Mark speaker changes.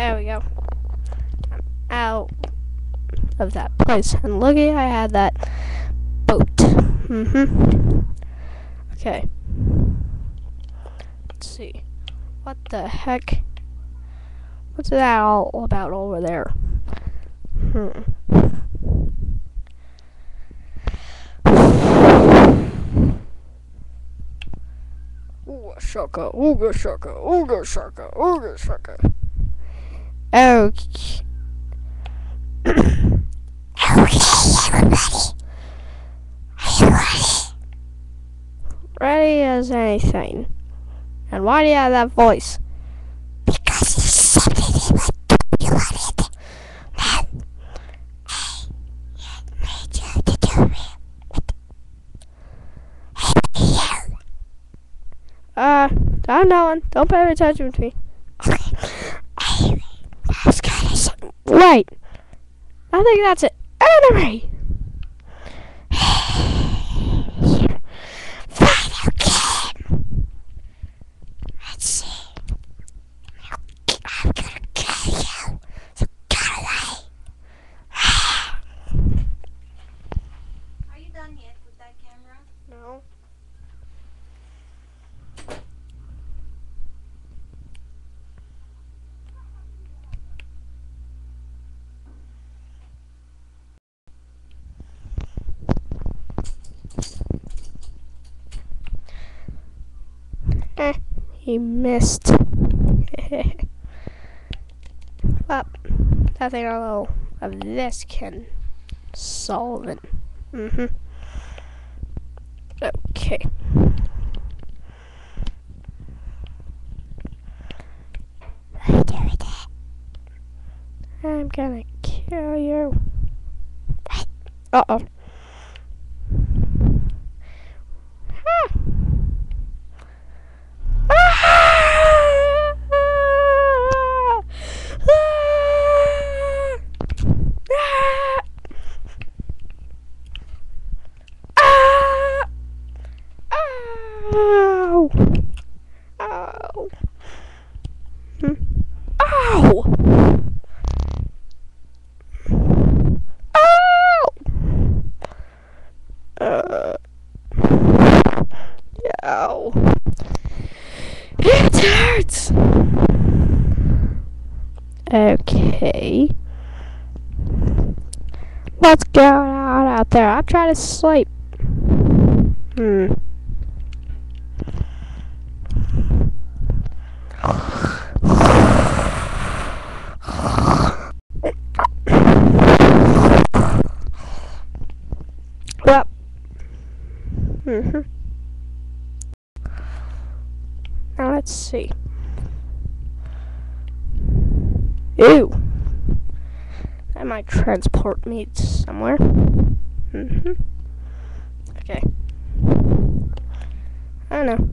Speaker 1: There we go. I'm out of that place. And looky, I had that boat. Mm-hmm. Okay. Let's see. What the heck? What's that all about over there? Hmm. Ooga shaka, ooga shaka, ooga shaka, ooga shaka. Okay. Ready as anything. And why do you have that voice?
Speaker 2: Because you said it was you wanted. Then I made you to do it. Hey, you.
Speaker 1: Uh, I'm knowing. Don't pay attention to me.
Speaker 2: Anyway, I was gonna say,
Speaker 1: Wait. I think that's it. Enemy!
Speaker 2: final game. Let's see. I'm gonna kill you. So get away.
Speaker 3: Are you done yet with that camera?
Speaker 1: No. Eh, he missed. well, I think a little of this can solve it. Mm-hmm. Okay. I'm gonna kill you. Uh oh. Ow! Ow! Hmm. Ow! Ow! Uh. Ow. It hurts! Okay. Going on out there? I'm trying to sleep. Hmm. Hmm Now let's see. Ew. That might transport me somewhere. Hmm Okay. I don't know.